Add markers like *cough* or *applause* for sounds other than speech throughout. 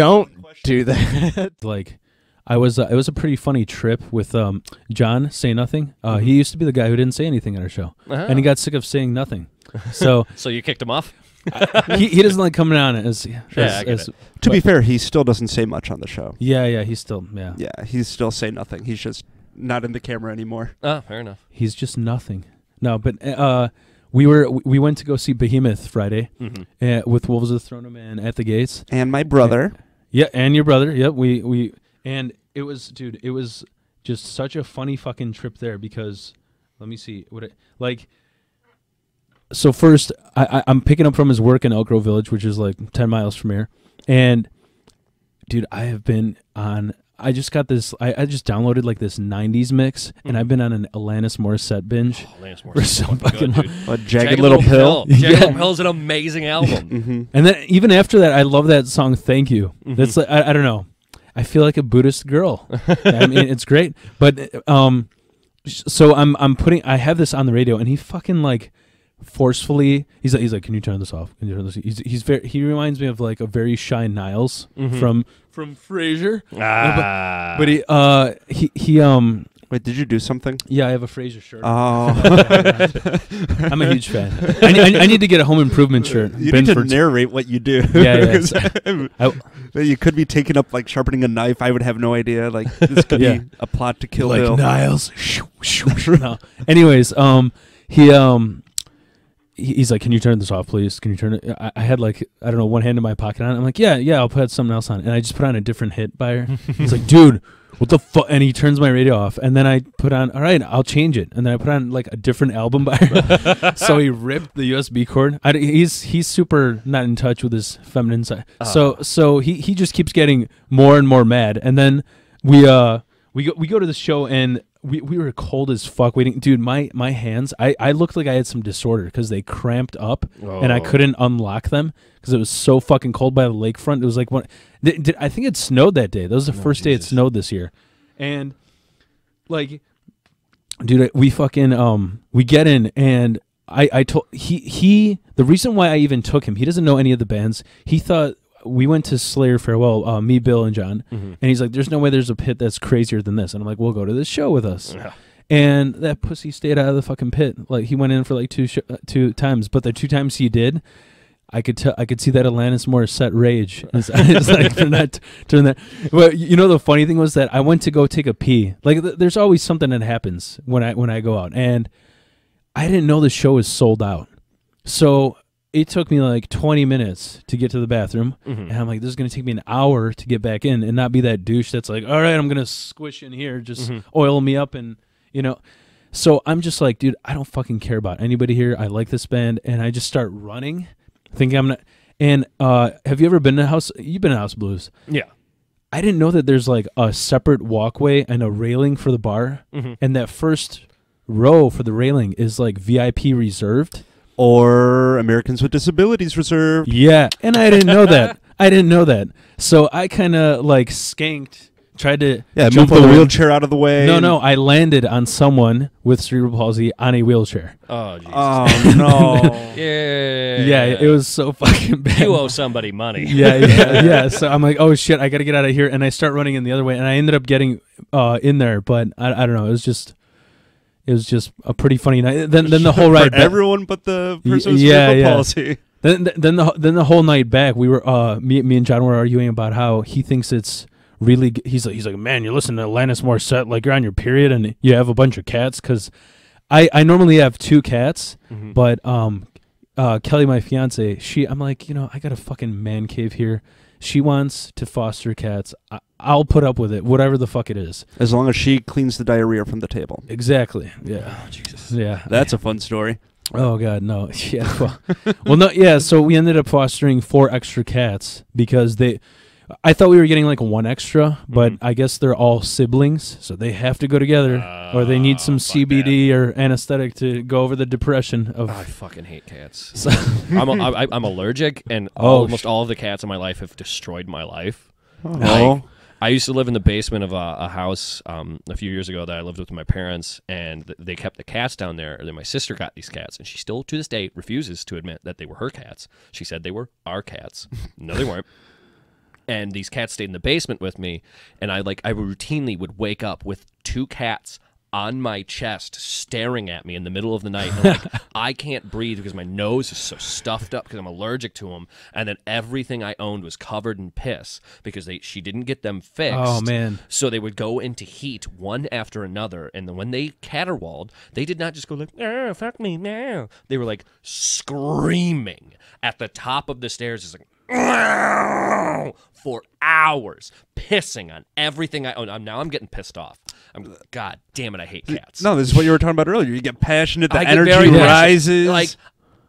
don't do that. *laughs* like I was uh, it was a pretty funny trip with um John say nothing. Uh, Mm-hmm. He used to be the guy who didn't say anything on our show, Uh-huh. and he got sick of saying nothing. *laughs* So So you kicked him off? *laughs* he, he doesn't like coming on as, as, Yeah, I as- it. To be fair, he still doesn't say much on the show. yeah yeah he's still yeah. Yeah, he's still say nothing. He's just not in the camera anymore. Oh, fair enough. he's just nothing. No, but uh, we were we went to go see Behemoth Friday hmm uh, with Wolves of the Throne of Man at the gates. And my brother. Yeah, and your brother. Yep, we we and it was dude, it was just such a funny fucking trip there because let me see what it like so first I, I I'm picking up from his work in Elk Grove Village, which is like ten miles from here. And dude, I have been on I just got this I, I just downloaded like this nineties mix and I've been on an Alanis Morissette binge. Oh, Lance For Morrison's some fucking fucking good, long- A jagged, little, pill. Jagged Yeah. Little Pill is an amazing album. *laughs* hmm And then even after that, I love that song. Thank you. Mhm. That's like I, I don't know. I feel like a Buddhist girl. *laughs* I mean, it's great. But um, so I'm I'm putting I have this on the radio, and he fucking like forcefully he's like he's like, can you turn this off? Can you turn this? He's he's very he reminds me of like a very shy Niles Mhm. from from Frasier. ah. But he uh he he um Wait, did you do something? yeah I have a Frasier shirt. Oh. *laughs* I'm a huge fan. I, need- I, I need to get a home improvement shirt. you need to narrate what you do. Yeah, yeah, *laughs* I- *laughs* you could be taking up like sharpening a knife. I would have no idea. Like this could Yeah. be a plot to kill like Bill. Niles. No. Anyways, um, he um, he- he's like, "Can you turn this off, please? Can you turn it?" I, I had like I don't know one hand in my pocket on it. I'm like, "Yeah, yeah, I'll put something else on," and I just put on a different hit by her. he's like, *laughs* "Dude." What the fuck? And he turns my radio off, and then I put on. All right, I'll change it, and then I put on like a different album by her. *laughs* so he ripped the USB cord. I, he's he's super not in touch with his feminine side. So so he he just keeps getting more and more mad, and then we uh we go we go to the show and we, we were cold as fuck waiting. Dude my my hands i i looked like i had some disorder because they cramped up and i Oh. couldn't unlock them because it was so fucking cold by the lakefront. It was like one did, did, i think it snowed that day. That was the Oh, first day it snowed this year. And like dude we fucking um we get in and i i told he he the reason why i even took him he doesn't know any of the bands. He thought we went to slayer farewell uh, me bill and john Mhm. and he's like there's no way there's a pit that's crazier than this and i'm like we'll go to this show with us Yeah. and that pussy stayed out of the fucking pit like he went in for like two sh- uh, two times but the two times he did I could tell. I could see that Alanis Morissette rage. *laughs* It's, it's like for not turn that. Well, you know the funny thing was that I went to go take a pee. Like th- there's always something that happens when I when I go out, and I didn't know the show is sold out. So it took me like 20 minutes to get to the bathroom, Mhm. and I'm like, this is gonna take me an hour to get back in, and not be that douche that's like, all right, I'm gonna squish in here, just Mhm. oil me up, and you know. So I'm just like, dude, I don't fucking care about anybody here. I like this band, and I just start running, thinking I'm not. And uh, have you ever been to House? You've been to House Blues. Yeah. I didn't know that there's like a separate walkway and a railing for the bar, Mhm. and that first row for the railing is like VIP reserved. Or Americans with Disabilities Reserved. Yeah, and I didn't know that. *laughs* I didn't know that. So I kind of like skanked, tried to Yeah, move jump the over- wheelchair out of the way. No, no, I landed on someone with cerebral palsy on a wheelchair. Oh, Jesus. Oh *laughs* no. yeah. Yeah, it was so fucking bad. You owe somebody money. yeah, yeah, *laughs* yeah. So I'm like, oh shit, I got to get out of here, and I start running in the other way, and I ended up getting uh, in there, but I, I don't know, it was just, it was just a pretty funny night. Then, then the whole ride, back, everyone but the Y- person with yeah, yeah. palsy. *laughs* then, then the then the whole night back, we were uh, me, me and John were arguing about how he thinks it's really. He's like, he's like, man, you're listening to Alanis Morissette like you're on your period, and you have a bunch of cats, because I I normally have two cats, Mhm. but um, uh, Kelly, my fiance, she, I'm like, you know, I got a fucking man cave here. She wants to foster cats. I, I'll put up with it, whatever the fuck it is. As long as she cleans the diarrhea from the table. Exactly. Yeah. Oh, Jesus. Yeah. That's a fun story. Oh God, no. *laughs* Yeah. Well, well, no. Yeah. So we ended up fostering four extra cats because they. I thought we were getting like one extra, but Mhm. I guess they're all siblings, so they have to go together, or they need some fuck CBD or anesthetic to go over the depression of. I fucking hate cats. *laughs* So- I'm, a, I, I'm allergic, and *laughs* Oh, almost sh- all of the cats in my life have destroyed my life. Oh. I used to live in the basement of a, a house um, a few years ago that I lived with my parents, and th- they kept the cats down there. And then my sister got these cats, and she still to this day refuses to admit that they were her cats. She said they were our cats. no, they weren't. And these cats stayed in the basement with me, and I like I routinely would wake up with two cats on my chest staring at me in the middle of the night. And like *laughs* I can't breathe because my nose is so stuffed up because I'm allergic to them and then everything I owned was covered in piss because they she didn't get them fixed. Oh, man. so they would go into heat one after another and then when they caterwauled they did not just go like oh, fuck me now. They were like screaming at the top of the stairs just like for hours, pissing on everything I own. I'm, now I'm getting pissed off. I'm God damn it, I hate cats. No, this is what you were talking about earlier. You get passionate, the I energy very passionate. rises. Like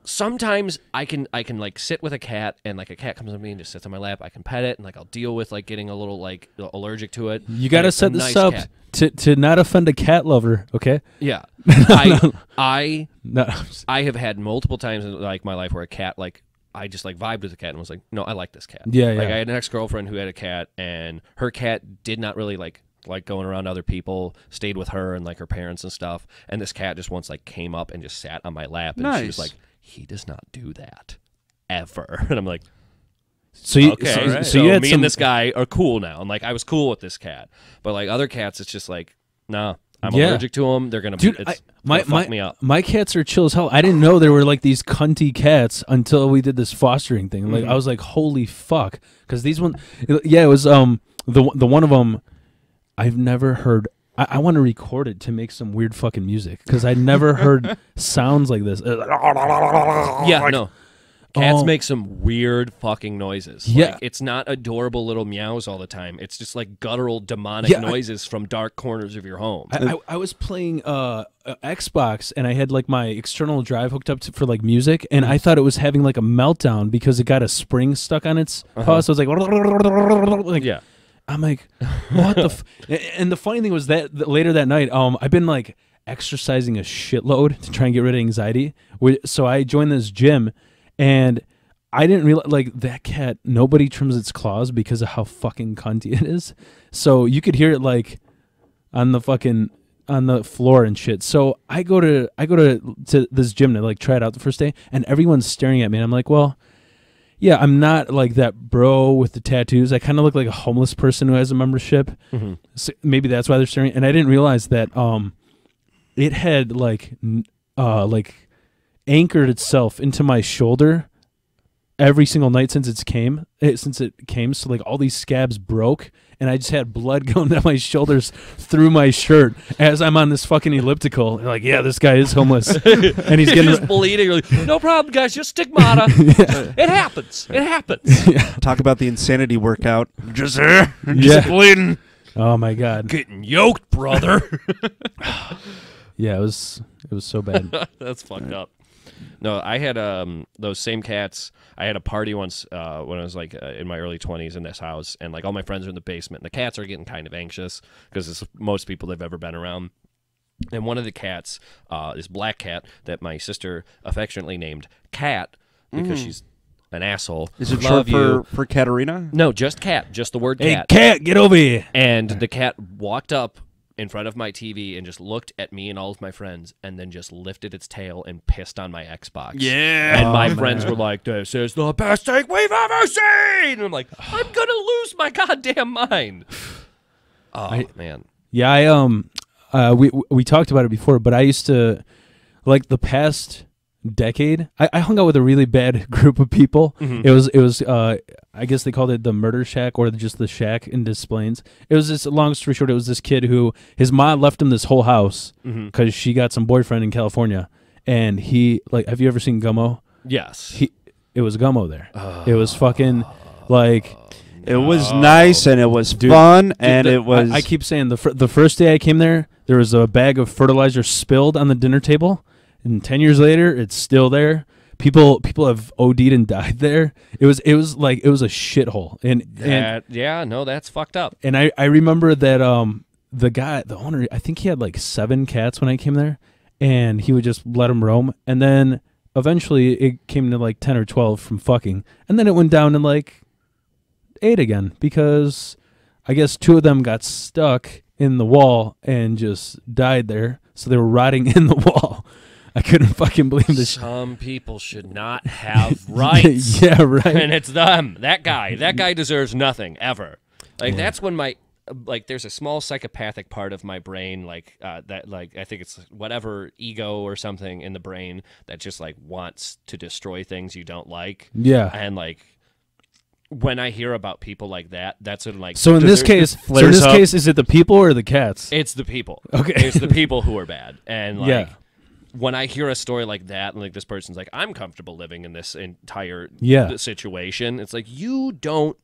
sometimes I can I can like sit with a cat and like a cat comes up to me and just sits on my lap. I can pet it and like I'll deal with like getting a little like allergic to it. You got to set this nice up cat. to to not offend a cat lover. Okay. Yeah, *laughs* I I No. I have had multiple times in like my life where a cat like I just like vibed with the cat and was like, no, I like this cat. Yeah, Like yeah. I had an ex girlfriend who had a cat and her cat did not really like like going around other people, stayed with her and like her parents and stuff. And this cat just once like came up and just sat on my lap and she was like, he does not do that ever. *laughs* And I'm like, So you okay, so, so, so you had me some and this guy are cool now. And like I was cool with this cat, but like other cats, it's just like, nah, I'm Yeah. allergic to them. They're gonna, Dude, it's I, my my me up. my cats are chill as hell. I didn't know there were like these cunty cats until we did this fostering thing. Like Mm-hmm. I was like, holy fuck, because these one, yeah, it was um the the one of them. I've never heard. I, I want to record it to make some weird fucking music because I'd never heard *laughs* sounds like this. Yeah, no. Cats Oh. make some weird fucking noises. Yeah. Like, it's not adorable little meows all the time. It's just like guttural demonic Yeah, I- noises from dark corners of your home. I, I, I was playing uh, Xbox and I had like my external drive hooked up to, for like music, and I thought it was having like a meltdown because it got a spring stuck on its paw. So it was like, *laughs* like yeah. I'm like, what the? F-? *laughs* And the funny thing was that, that later that night, um, I've been like exercising a shitload to try and get rid of anxiety. So I joined this gym, and I didn't realize like that cat. Nobody trims its claws because of how fucking cunty it is. So you could hear it like on the fucking on the floor and shit. So I go to I go to to this gym to like try it out the first day, and everyone's staring at me, and I'm like, well. Yeah, I'm not like that bro with the tattoos. I kind of look like a homeless person who has a membership. Mhm. So maybe that's why they're staring. And I didn't realize that um, it had like uh like anchored itself into my shoulder every single night since it's came it, since it came. So like all these scabs broke, and I just had blood *laughs* going down my shoulders through my shirt as I'm on this fucking elliptical. And like, yeah, this guy is homeless, *laughs* and he's getting just bleeding. You're like, *laughs* no problem, guys. Just stigmata. It happens. It happens. Talk about the insanity workout. Just uh, there, Yeah. just bleeding. Oh my god. Getting yoked, brother. Yeah, it was it was so bad. That's fucked up. No, I had um those same cats. I had a party once uh, when I was like uh, in my early twenties in this house, and like all my friends are in the basement. And the cats are getting kind of anxious because it's most people they've ever been around. And one of the cats, uh, this black cat that my sister affectionately named Cat because she's an asshole. Is it short for, for Katarina? No, just cat. Just the word hey, cat. cat, get over here. And the cat walked up in front of my TV and just looked at me and all of my friends and then just lifted its tail and pissed on my Xbox. Yeah. And Oh, my man. friends were like, This is the best thing we've ever seen. And I'm like, I'm going to lose my goddamn mind. Oh, I- man. Yeah, I um, uh, we we talked about it before, but I used to, like the past decade, I, I hung out with a really bad *laughs* group of people. Mhm. It was it was uh, I guess they called it the murder shack or just the shack in Des Plaines. It was this long story short. It was this kid who his mom left him this whole house because she got some boyfriend in California, and he like, have you ever seen Gummo? Yes. He, it was Gummo there. it was fucking like. It was nice and it was Dude, fun and the- it was. I, I keep saying the fir- the first day I came there, there was a bag of fertilizer spilled on the dinner table, and ten years later, it's still there. People people have OD'd and *laughs* died there. It was it was like it was a shithole, and and yeah, no, that's fucked up. and I I remember that um the guy the owner I think he had like seven cats when I came there, and he would just let them roam, and then eventually it came to like ten or twelve from fucking, and then it went down to like eight again because I guess two of them got stuck in the wall and just died there, so they were rotting *laughs* in the wall. *laughs* I couldn't fucking believe this. Some people should not have *laughs* rights. *laughs* yeah, right. and it's them. That guy. That guy deserves nothing ever. Like that's when my like there's a small psychopathic part of my brain like uh, that like I think it's whatever ego or something in the brain that just like wants to destroy things you don't like. Yeah. And like when I hear about people like that, that's when like So in this case, so in this up? case, is it the people or the cats? it's the people. Okay. It's the people who are bad. And like Yeah. When I hear a story like that and like this person's like, I'm comfortable living in this entire Yeah. situation, it's like you don't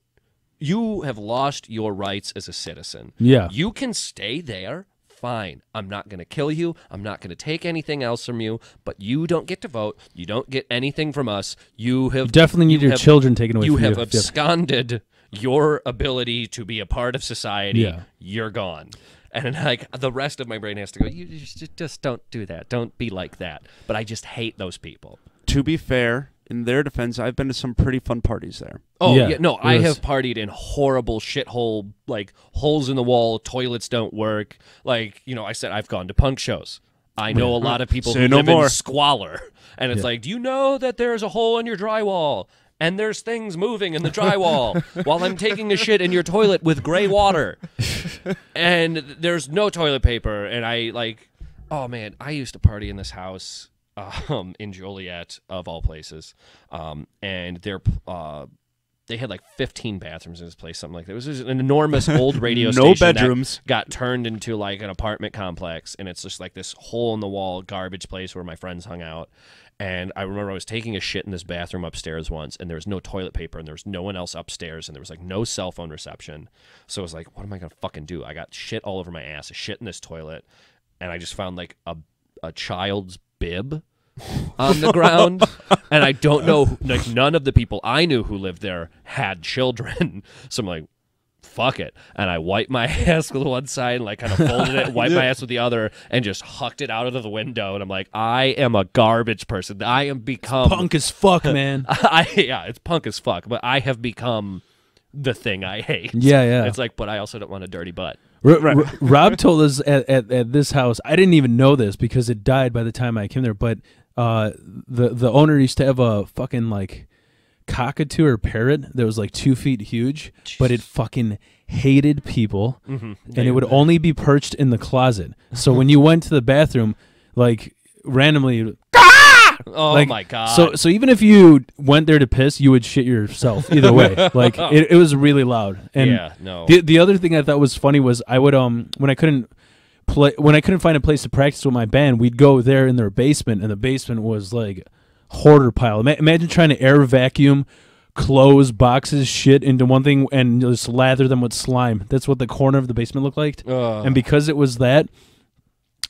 you have lost your rights as a citizen. Yeah. You can stay there. Fine. I'm not going to kill you. I'm not going to take anything else from you, but you don't get to vote. You don't get anything from us. You have You definitely need you your have- children taken away you have you. absconded your ability to be a part of society. Yeah. You're gone. And like the rest of my brain has to go, you just, just don't do that. Don't be like that. But I just hate those people. To be fair, in their defense, I've been to some pretty fun parties there. Oh Yeah, yeah, no, it I was- have partied in horrible shithole, like holes in the wall, toilets don't work. Like you know, I said I've gone to punk shows. I know a lot of people Say who no live more. in squalor, and it's like, do you know that there's a hole in your drywall? And there's things moving in the drywall while I'm taking a shit in your toilet with gray water. and there's no toilet paper. And I like, oh man, I used to party in this house um, in Joliet, of all places. Um, and they're, uh, they had like 15 bathrooms in this place, something like that. It was an enormous *laughs* old radio No station. that bedrooms. got turned into like an apartment complex, and it's just like this hole in the wall garbage place where my friends hung out. And I remember I was taking a shit in this bathroom upstairs once, and there was no toilet paper, and there was no one else upstairs, and there was like no cell phone reception. So I was like, what am I gonna fucking do? I got shit all over my ass, a shit in this toilet, and I just found like a a child's bib *laughs* on the ground and i don't know like none of the people i knew who lived there had children *laughs* so i'm like fuck it and i wiped my *laughs* ass with one side and like kind of folded it wiped my *laughs* ass with the other and just hucked it out of the window and i'm like i am a garbage person i am become Punk as fuck, *laughs* man. I, yeah it's punk as fuck but i have become the thing i hate Yeah, yeah. it's like but i also don't want a dirty butt R- R- Rob told us at, at, at this house. I didn't even know this because it died by the time I came there. But uh, the the owner used to have a fucking like cockatoo or parrot that was like two feet huge, but it fucking hated people, and it would only be perched in the closet. So *laughs* when you went to the bathroom, like randomly, it *laughs* oh like, my god So so even if you went there to piss, you would shit yourself either way. *laughs* like it, it was really loud. And yeah no the the other thing I thought was funny was I would um when I couldn't play when I couldn't find a place to practice with my band, we'd go there in their basement, and the basement was like hoarder pile. Imagine trying to air vacuum clothes, boxes, shit into one thing and just lather them with slime. That's what the corner of the basement looked like. Ugh. And because it was that,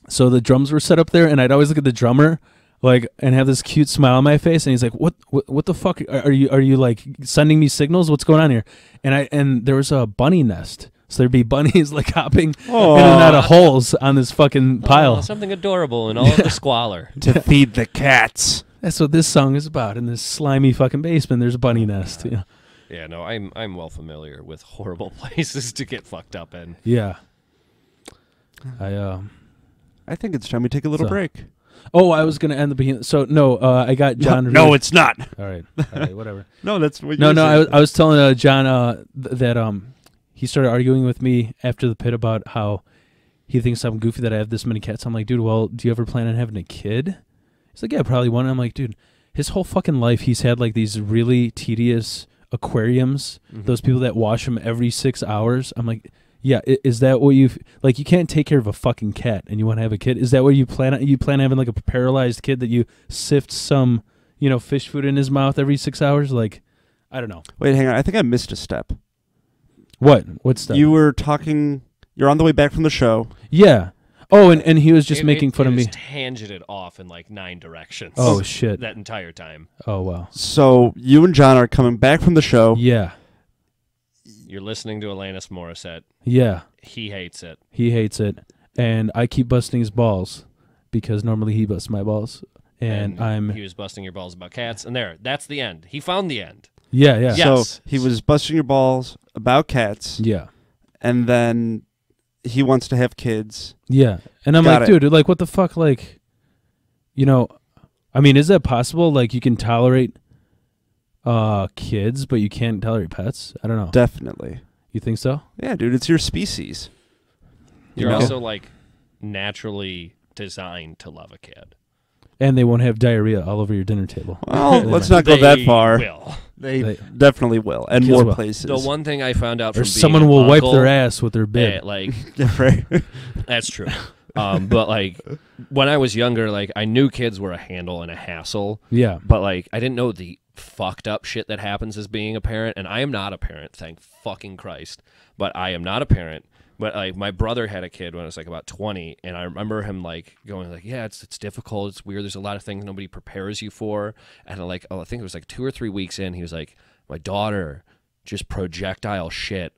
so the drums were set up there, and I'd always look at the drummer, like, and have this cute smile on my face, and he's like, "What? What, what the fuck? Are are you? Are you like sending me signals? What's going on here?" And I and there was a bunny nest, so there'd be *laughs* bunnies like hopping in and out of holes on this fucking pile. Oh, something adorable in all of the *laughs* squalor. to feed the cats. That's what this song is about. In this slimy fucking basement, there's a bunny nest. Yeah, Yeah, no, I'm I'm well familiar with horrible *laughs* places to get fucked up in. yeah. I um. I think it's time we take a little So- break. Oh, I was gonna end the beginning. So no, uh, I got John. no, Reed- it's not. all right. *laughs* All right, whatever. No, that's what No, you no, said. I was, I was telling uh, John uh, th- that um he started arguing with me after the pit about how he thinks I'm goofy that I have this many cats. I'm like, dude, well, do you ever plan on having a kid? He's like, yeah, probably one. I'm like, dude, his whole fucking life he's had like these really tedious aquariums. Mm-hmm. Those people that wash him every six hours. I'm like, yeah, is that what you like? You can't take care of a fucking cat, and you want to have a kid. Is that what you plan? on? You plan on having like a paralyzed kid that you sift some, you know, fish food in his mouth every six hours? Like, I don't know. Wait, hang on. I think I missed a step. What? What's that? You were talking. You're on the way back from the show. yeah. Oh, and, and he was just It- making it- fun it of me. was Tangented off in like nine directions. Oh shit. that entire time. Oh wow. So you and John are coming back from the show. Yeah. You're listening to Alanis Morissette. Yeah. He hates it. He hates it, and I keep busting his balls because normally he busts my balls, and, I'm He was busting your balls about cats, and there, that's the end. He found the end. yeah yeah Yeah. So he was busting your balls about cats, yeah and then he wants to have kids. yeah, and I'm Got like, it. dude, like what the fuck, like. you know, I mean, is that possible? Like you can tolerate uh kids, but you can't tolerate pets? I don't know. Definitely. You think so? Yeah, dude, it's your species. You're Yeah. also like naturally designed to love a kid. And they won't have diarrhea all over your dinner table. Well, let's not go that They far. will. They, They- definitely will, and Kids more will. places. The one thing I found out Or from being someone an will wipe uncle- their ass with their eh, bib. like *laughs* right. That's true. Um, but like when I was younger, like I knew kids were a handle and a hassle, yeah. but like I didn't know the fucked up shit that happens as being a parent. And I am not a parent, thank fucking Christ. But I am not a parent. But like my brother had a kid when I was like about twenty, and I remember him like going like, "Yeah, it's it's difficult. It's weird. There's a lot of things nobody prepares you for." And like, oh, I think it was like two or three weeks in, he was like, "My daughter just projectile shit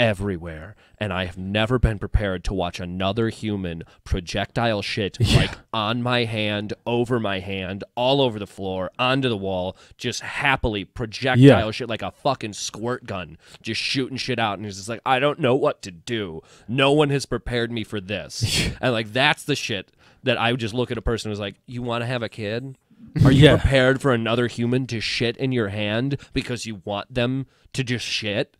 everywhere and I have never been prepared to watch another human projectile shit *laughs* like on my hand, over my hand, all over the floor, onto the wall, just happily projectile Yeah. shit like a fucking squirt gun, just shooting shit out and he's just like I don't know what to do. No one has prepared me for this. *laughs* and like that's the shit that I would just look at a person who's like, "You want to have a kid?" *laughs* Are you Yeah. prepared for another human to shit in your hand because you want them to just shit?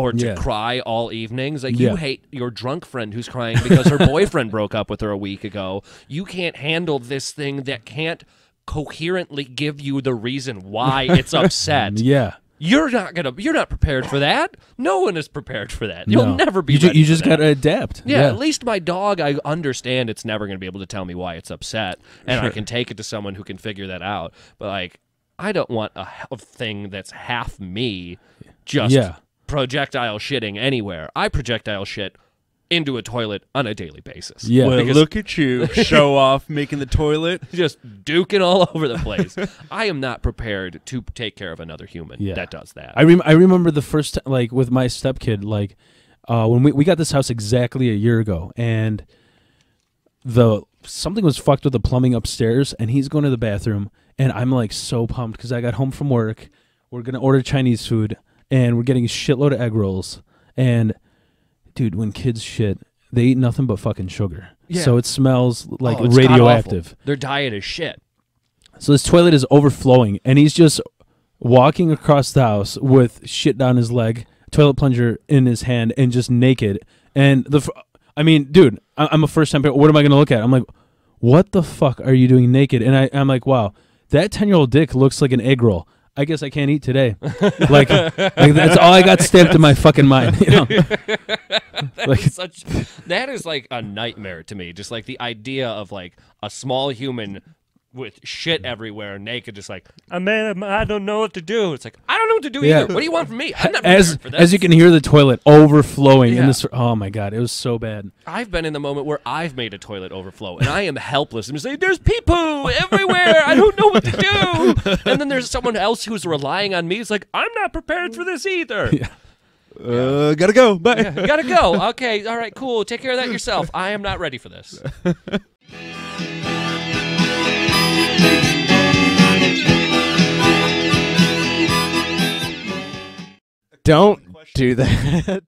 Or to Yeah. cry all evenings. Like Yeah. you hate your drunk friend who's crying because her boyfriend *laughs* broke up with her a week ago. You can't handle this thing that can't coherently give you the reason why it's *laughs* upset. Yeah. You're not gonna you're not prepared for that. No one is prepared for that. You'll No. never be You, ju- you just that. gotta adapt. Yeah, at least my dog, I understand it's never going to be able to tell me why it's upset, and I can take it to someone who can figure that out. But like, I don't want a thing that's half me, just Yeah. Projectile shitting anywhere. I projectile shit into a toilet on a daily basis. Yeah. Well, because look at you, *laughs* show off, making the toilet. just duking all over the place. *laughs* I am not prepared to take care of another human Yeah. that does that. I rem- I remember the first ti- like with my stepkid like uh, when we we got this house exactly a year ago and the something was fucked with the plumbing upstairs and he's going to the bathroom and I'm like so pumped because I got home from work we're gonna order Chinese food and we're getting a shitload of egg rolls and dude when kids shit they eat nothing but fucking sugar Yeah. so it smells like Oh, it's radioactive god-awful. Their diet is shit. so this toilet is overflowing, and he's just walking across the house with shit down his leg, toilet plunger in his hand, and just naked. And the, I mean, dude, I- I'm a first time parent. What am I going to look at? I'm like, what the fuck are you doing naked? And I, I'm like, wow, that ten year old dick looks like an egg roll. I guess I can't eat today. *laughs* like, like that's all I got stamped in my fucking mind. You know? *laughs* like, It's such that is like a nightmare to me. Just like the idea of like a small human with shit everywhere, naked, just like I man, I don't know what to do. It's like I don't know what to do Yeah. either. What do you want from me? I'm not as for this. as you can hear the toilet overflowing Yeah. in this. Oh my god, it was so bad. I've been in the moment where I've made a toilet overflow and I am helpless. I'm just like, there's pee poo everywhere. I don't know what to do. *laughs* And then there's someone else who's relying on me. It's like, I'm not prepared for this either. Uh, gotta go. Bye. Yeah, gotta go. Okay, all right, cool. Take care of that yourself. I am not ready for this. *laughs* Don't do that.